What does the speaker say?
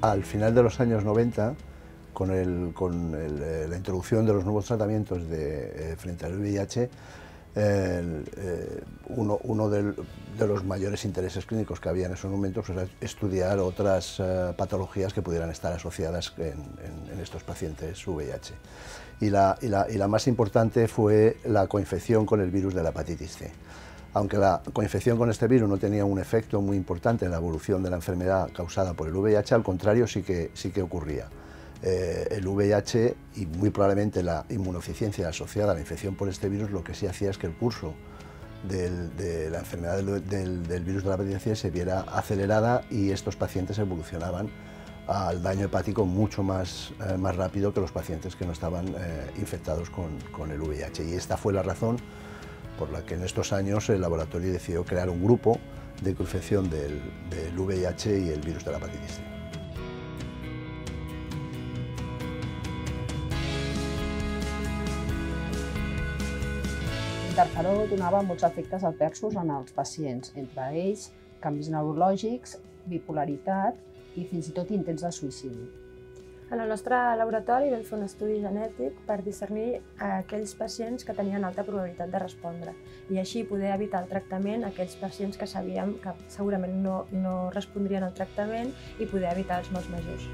Al final de los años 90, con, eh, la introducción de los nuevos tratamientos de, eh, frente al VIH, eh, uno, de los mayores intereses clínicos que había en esos momentos era estudiar otras patologías que pudieran estar asociadas en, estos pacientes VIH. Y la, y la más importante fue la coinfección con el virus de la hepatitis C aunque la coinfección con este virus no tenía un efecto muy importante en la evolución de la enfermedad causada por el VIH, al contrario sí que, sí que ocurría. Eh, el VIH y muy probablemente la inmunodeficiencia asociada a la infección por este virus lo que sí hacía es que el curso de la enfermedad del, virus de la hepatitis se viera acelerada y estos pacientes evolucionaban al daño hepático mucho más, eh, más rápido que los pacientes que no estaban eh, infectados con, con el VIH. Y esta fue la razón por la que en estos años el laboratorio decidió crear un grupo de infección del, VIH y el virus de la hepatitis C. L'interferó donava molts efectes adversos en els pacients, entre ells canvis neurològics, bipolaritat i fins i tot intents de suïcidi. En el nostre laboratori vam fer un estudi genètic per discernir aquells pacients que tenien alta probabilitat de respondre i així poder evitar el tractament a aquells pacients que sabíem que segurament no, no respondrien al tractament i poder evitar els morts majors.